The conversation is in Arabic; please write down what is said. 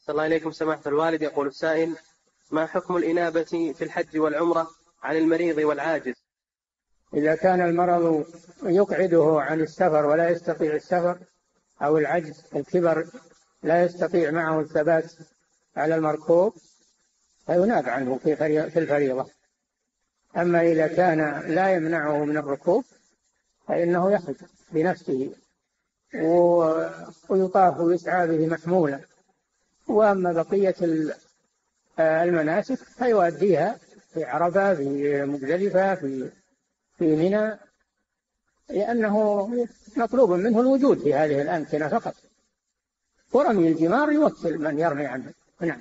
صلى الله إليكم سماحة الوالد. يقول السائل ما حكم الإنابة في الحج والعمرة عن المريض والعاجز؟ إذا كان المرض يقعده عن السفر ولا يستطيع السفر أو العجز الكبر لا يستطيع معه الثبات على المركوب فيناب عنه في الفريضة. أما إذا كان لا يمنعه من الركوب فإنه يحج بنفسه ويطاف ويسعى به محمولا. وأما بقية المناسك فيؤديها في عرفة في مزدلفة في في منى لأنه مطلوب منه الوجود في هذه الأمكنة فقط. ورمي الجمار يوكل من يرمي عنه. نعم.